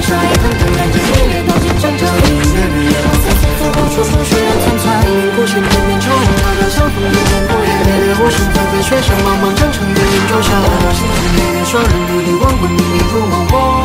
自己杀也腾腾，染着烈烈刀剑挣扎。明月日夜望三千佛光，处处血染残残。绵绵愁，刀刀相逢，流年不远。烈无声，纷纷雪山茫茫征程，烟云中沙。星辰月双人，如定黄昏，明如梦。